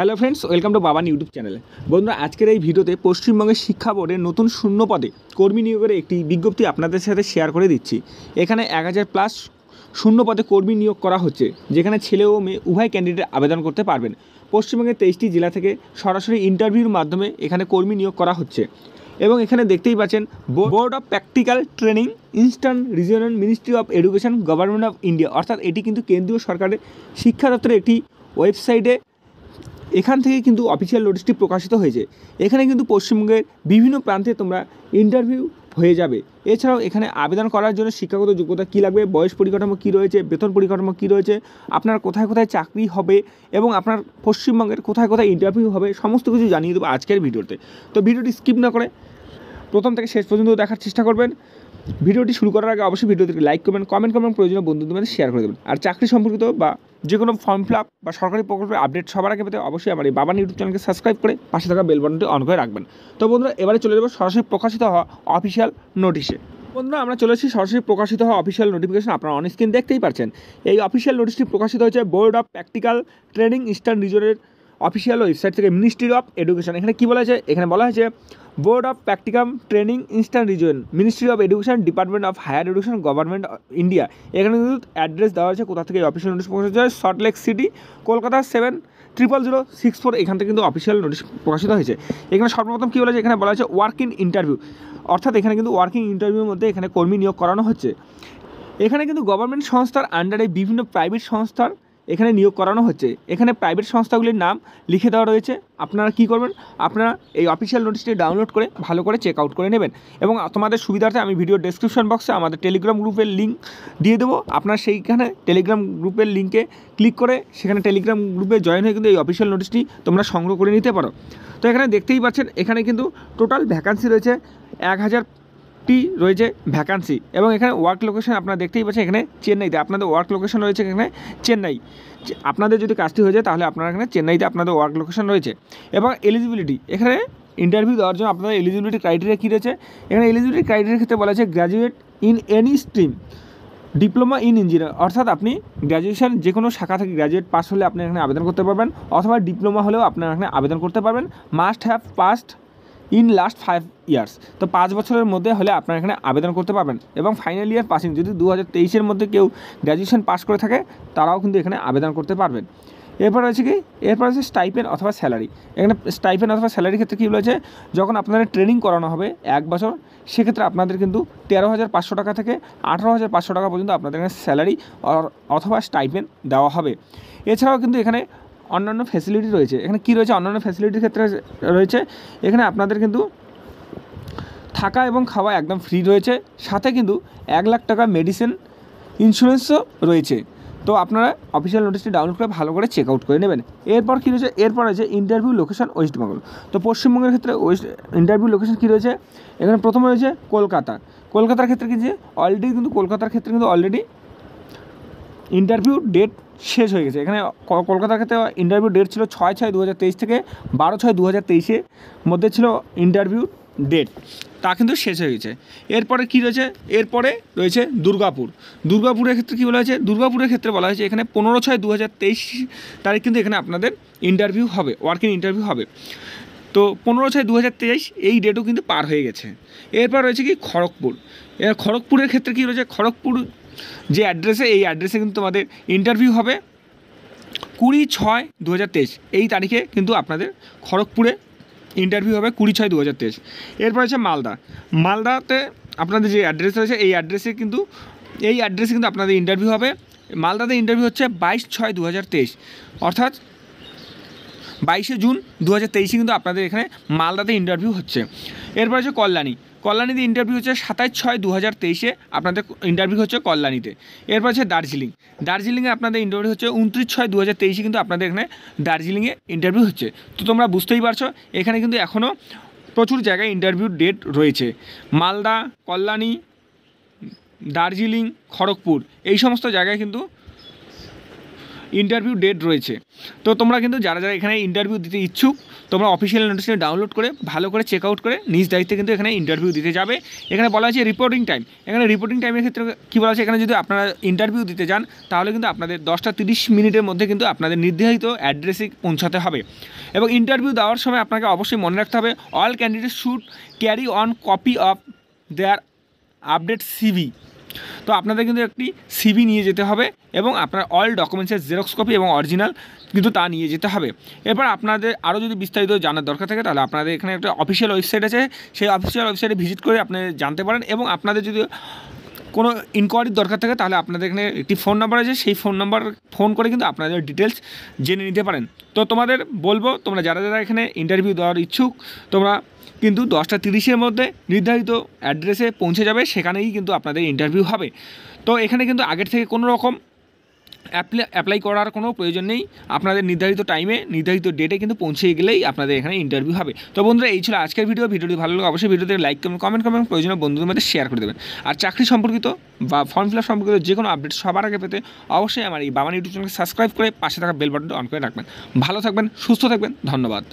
Hello friends welcome to Baban YouTube চ্যানেলে বন্ধুরা, আজকের এই ভিডিওতে পশ্চিমবঙ্গের শিক্ষা বোর্ডের নতুন শূন্য পদে কর্মী নিয়োগের একটি বিজ্ঞপ্তি আপনাদের সাথে শেয়ার করে দিচ্ছি। এখানে এক হাজার প্লাস শূন্য পদে কর্মী নিয়োগ করা হচ্ছে, যেখানে ছেলে ও মেয়ে উভয় ক্যান্ডিডেট আবেদন করতে পারবেন। পশ্চিমবঙ্গের তেইশটি জেলা থেকে সরাসরি ইন্টারভিউর মাধ্যমে এখানে কর্মী নিয়োগ করা হচ্ছে। এবং এখানে দেখতেই পাচ্ছেন board of practical training eastern regional ministry of education government of India অর্থাৎ এটি কিন্তু কেন্দ্রীয় সরকারের শিক্ষা দপ্তরের একটি ওয়েবসাইটে এখান থেকে কিন্তু অফিসিয়াল নোটিশটি প্রকাশিত হয়েছে। এখানে কিন্তু পশ্চিমবঙ্গের বিভিন্ন প্রান্তে তোমরা ইন্টারভিউ হয়ে যাবে। এছাড়াও এখানে আবেদন করার জন্য শিক্ষাগত যোগ্যতা কী লাগবে, বয়স পরিকাঠামো কী রয়েছে, বেতন পরিকাঠামো কী রয়েছে, আপনার কোথায় কোথায় চাকরি হবে এবং আপনার পশ্চিমবঙ্গের কোথায় কোথায় ইন্টারভিউ হবে, সমস্ত কিছু জানিয়ে দেবো আজকের ভিডিওতে। তো ভিডিওটি স্কিপ না করে প্রথম থেকে শেষ পর্যন্ত দেখার চেষ্টা করবেন। ভিডিওটি শুরু করার আগে অবশ্যই ভিডিওটিকে লাইক করবেন কমেন্ট করবেন প্রয়োজনীয় বন্ধুদের মধ্যে শেয়ার করে দেবেন। আর চাকরি সম্পর্কিত বা যে কোনো ফর্ম ফিল আপ বা সরকারি প্রকল্পের আপডেট সবার আগে পেতে অবশ্যই আমার এই বাবান ইউটিউব চ্যানেলকে সাবস্ক্রাইব করে পাশে থাকা বেল বাটনটি অন করে রাখবেন। তো বন্ধুরা, এবারে চলে যাব সরাসরি প্রকাশিত হওয়া অফিসিয়াল নোটিশে বন্ধুরা, আমরা চলে এসেছি সরাসরি প্রকাশিত হওয়া অফিসিয়াল নোটিফিকেশন আপনারা অন স্ক্রিন দেখতেই পাচ্ছেন এই অফিসিয়াল নোটিশটি প্রকাশিত হয়েছে board of practical training eastern রিজনের official website থেকে মিনিস্ট্রি অফ এডুকেশন এখানে কী বলা হয়েছে? এখানে বলা হয়েছে board of practical training eastern region ministry of education department of higher education government India এখানে কিন্তু অ্যাড্রেস দেওয়া হয়েছে কোথা থেকে অফিসিয়াল নোটিশ প্রকাশিত হয়েছে? Salt Lake city Kolkata seven triple zero six four এখান থেকে কিন্তু অফিসিয়াল নোটিশ প্রকাশিত হয়েছে। এখানে সর্বপ্রথম কী বলেছে এখানে বলা হয়েছে ওয়ার্ক ইন ইন্টারভিউ অর্থাৎ এখানে কিন্তু ওয়ার্কিং ইন্টারভিউর মধ্যে এখানে কর্মী নিয়োগ করানো হচ্ছে। এখানে কিন্তু গভর্নমেন্ট সংস্থার আন্ডারে বিভিন্ন প্রাইভেট সংস্থার এখানে নিয়োগ করানো হচ্ছে। এখানে প্রাইভেট সংস্থাগুলির নাম লিখে দেওয়া রয়েছে। আপনারা কি করবেন? আপনারা এই অফিসিয়াল নোটিশটি ডাউনলোড করে ভালো করে চেক আউট করে নেবেন। এবং তোমাদের সুবিধার্থে আমি ভিডিও ডেসক্রিপশন বক্সে আমাদের টেলিগ্রাম গ্রুপের লিঙ্ক দিয়ে দেবো। আপনারা সেইখানে টেলিগ্রাম গ্রুপের লিঙ্কে ক্লিক করে সেখানে টেলিগ্রাম গ্রুপে জয়েন হয়ে কিন্তু এই অফিসিয়াল নোটিশটি তোমরা সংগ্রহ করে নিতে পারো। তো এখানে দেখতেই পাচ্ছেন, এখানে কিন্তু টোটাল ভ্যাকান্সি রয়েছে এক হাজার টি রয়েছে ভ্যাকান্সি এবং এখানে ওয়ার্ক লোকেশন আপনারা দেখতেই পাচ্ছেন এখানে চেন্নাইতে। আপনাদের ওয়ার্ক লোকেশন রয়েছে এখানে চেন্নাই। আপনাদের যদি কাজটি হয়ে যায় তাহলে আপনারা এখানে চেন্নাইতে আপনাদের ওয়ার্ক লোকেশন রয়েছে। এবং এলিজিবিলিটি এখানে ইন্টারভিউ দেওয়ার জন্য আপনাদের এলিজিবিলিটি ক্রাইটেরিয়া কী রয়েছে? এখানে এলিজিবিলিটি ক্রাইটেরিয়ার ক্ষেত্রে বলা আছে graduate in any stream diploma in engineer অর্থাৎ আপনি গ্র্যাজুয়েশন যে কোনো শাখা থেকে গ্র্যাজুয়েট পাস হলে আপনি এখানে আবেদন করতে পারবেন, অথবা ডিপ্লোমা হলেও আপনারা এখানে আবেদন করতে পারবেন। Must have passed in last five years. তো পাঁচ বছরের মধ্যে হলে আপনারা এখানে আবেদন করতে পারবেন এবং ফাইনাল ইয়ার পাসিং, যদি দু হাজার তেইশের মধ্যে কেউ গ্র্যাজুয়েশন পাস করে থাকে, তারাও কিন্তু এখানে আবেদন করতে পারবেন। এরপর রয়েছে কি? এরপর আছে স্টাইপেন অথবা স্যালারি। এখানে স্টাইপেন অথবা স্যালারির ক্ষেত্রে কী বলেছে যখন আপনাদের ট্রেনিং করানো হবে এক বছর, সেক্ষেত্রে আপনাদের কিন্তু তেরো হাজার পাঁচশো টাকা থেকে আঠারো হাজার পাঁচশো টাকা পর্যন্ত আপনাদের এখানে স্যালারি অথবা স্টাইপেন দেওয়া হবে। এছাড়াও কিন্তু এখানে অন্যান্য ফ্যাসিলিটি রয়েছে। এখানে কী রয়েছে? অন্যান্য ফ্যাসিলিটির ক্ষেত্রে রয়েছে। এখানে আপনাদের কিন্তু থাকা এবং খাওয়া একদম ফ্রি রয়েছে। সাথে কিন্তু এক লাখ টাকা মেডিসিন ইন্স্যুরেন্সও রয়েছে। তো আপনারা অফিসিয়াল নোটিশটি ডাউনলোড করে ভালো করে চেক আউট করে নেবেন। এরপর কী রয়েছে? এরপর রয়েছে ইন্টারভিউ লোকেশন ওয়েস্ট বেঙ্গল তো পশ্চিমবঙ্গের ক্ষেত্রে ওয়েস্ট ইন্টারভিউ লোকেশন কী রয়েছে? এখানে প্রথমে রয়েছে কলকাতা। কলকাতার ক্ষেত্রে কী যে অলরেডি কিন্তু, কলকাতার ক্ষেত্রে কিন্তু অলরেডি ইন্টারভিউ ডেট শেষ হয়ে গেছে। এখানে কলকাতার ক্ষেত্রে ইন্টারভিউ ডেট ছিল ছয় ছয় দু থেকে বারো ছয় দু হাজার মধ্যে ছিল ইন্টারভিউ ডেট তা কিন্তু শেষ হয়ে গেছে। এরপরে কী রয়েছে? এরপরে রয়েছে দুর্গাপুর। দুর্গাপুরের ক্ষেত্রে কী বলা হয়েছে? দুর্গাপুরের ক্ষেত্রে বলা হয়েছে এখানে পনেরো ছয় দু তারিখ কিন্তু এখানে আপনাদের ইন্টারভিউ হবে ওয়ার্কিং ইন্টারভিউ হবে। তো পনেরো ছয় দু এই ডেটও কিন্তু পার হয়ে গেছে। এরপর রয়েছে কি খড়গপুর। খড়গপুরের ক্ষেত্রে কী রয়েছে? খড়গপুর যে অ্যাড্রেসে এই অ্যাড্রেসে কিন্তু তোমাদের ইন্টারভিউ হবে কুড়ি ছয় দু এই তারিখে কিন্তু আপনাদের খড়গপুরে ইন্টারভিউ হবে কুড়ি ছয় দু হাজার তেইশ। এরপর হচ্ছে মালদা। মালদাতে আপনাদের যে অ্যাড্রেস রয়েছে, এই অ্যাড্রেসে কিন্তু, এই অ্যাড্রেসে কিন্তু আপনাদের ইন্টারভিউ হবে। মালদাতে ইন্টারভিউ হচ্ছে বাইশ ছয় দু হাজার তেইশ। অর্থাৎ বাইশে জুন দু হাজার তেইশে কিন্তু আপনাদের এখানে মালদাতে ইন্টারভিউ হচ্ছে। এরপর হচ্ছে কল্যাণী। কল্যাণীতে ইন্টারভিউ হচ্ছে সাতাশ ছয় দু হাজার তেইশে। আপনাদের ইন্টারভিউ হচ্ছে কল্যাণীতে। এরপর হচ্ছে দার্জিলিং। দার্জিলিংয়ে আপনাদের ইন্টারভিউ হচ্ছে উনত্রিশ ছয় দু হাজার তেইশে কিন্তু আপনাদের এখানে দার্জিলিংয়ে ইন্টারভিউ হচ্ছে। তো তোমরা বুঝতেই পারছ, এখানে কিন্তু এখনও প্রচুর জায়গায় ইন্টারভিউ ডেট রয়েছে। মালদা, কল্যাণী, দার্জিলিং, খড়গপুর, এই সমস্ত জায়গায় কিন্তু ইন্টারভিউ ডেট রয়েছে। তো তোমরা কিন্তু যারা যারা এখানে ইন্টারভিউ দিতে ইচ্ছুক, তোমরা অফিসিয়াল নোটিশটা ডাউনলোড করে, ভালো করে চেক আউট করে, নিজ দায়িত্বে কিন্তু এখানে ইন্টারভিউ দিতে যাবে। এখানে বলা আছে রিপোর্টিং টাইম এখানে রিপোর্টিং টাইমের ক্ষেত্রে কী বলা আছে? এখানে যদি আপনারা ইন্টারভিউ দিতে যান, তাহলে কিন্তু আপনাদের দশটা তিরিশ মিনিটের মধ্যে কিন্তু আপনাদের নির্ধারিত অ্যাড্রেসে পৌঁছাতে হবে। এবং ইন্টারভিউ দেওয়ার সময় আপনাকে অবশ্যই মনে রাখতে হবে all candidate should carry on copy of their update CV তো আপনাদের কিন্তু একটি সিবি নিয়ে যেতে হবে এবং আপনার অল ডকুমেন্টসের জেরক্স কপি এবং অরিজিনাল কিন্তু তা নিয়ে যেতে হবে। এরপর আপনাদের আরও যদি বিস্তারিত জানার দরকার থাকে, তাহলে আপনাদের এখানে একটা অফিসিয়াল ওয়েবসাইট আছে। সেই অফিসিয়াল ওয়েবসাইটে ভিজিট করে আপনি জানতে পারেন এবং আপনাদের যদি কোনো ইনকোয়ারির দরকার থাকে, তাহলে আপনাদের এখানে একটি ফোন নাম্বার আছে, সেই ফোন নাম্বার ফোন করে কিন্তু আপনাদের ডিটেলস জেনে নিতে পারেন। তো তোমাদের বলব, তোমরা যারা যারা এখানে ইন্টারভিউ দেওয়ার ইচ্ছুক, তোমরা কিন্তু দশটা তিরিশের মধ্যে নির্ধারিত অ্যাড্রেসে পৌঁছে যাবে, সেখানেই কিন্তু আপনাদের ইন্টারভিউ হবে। তো এখানে কিন্তু আগের থেকে কোনো রকম অ্যাপ্লাই করার কোনো প্রয়োজন নেই। আপনাদের নির্ধারিত টাইমে নির্ধারিত ডেটে কিন্তু পৌঁছে গেলেই আপনাদের এখানে ইন্টারভিউ হবে। তো বন্ধুরা, এই ছিল আজকের ভিডিও ভিডিওটি ভালো লাগে অবশ্যই ভিডিওতে লাইক করবেন কমেন্ট করবেন প্রয়োজনীয় বন্ধুদের মধ্যে শেয়ার করে দেবেন। আর চাকরি সম্পর্কিত বা ফর্ম ফিল সম্পর্কিত যে কোনো আপডেট সবার আগে পেতে অবশ্যই আমার এই বাবান ইউটিউব চ্যানেলকে সাবস্ক্রাইব করে পাশে থাকা বেল বাটনটা অন করে রাখবেন। ভালো থাকবেন, সুস্থ থাকবেন, ধন্যবাদ।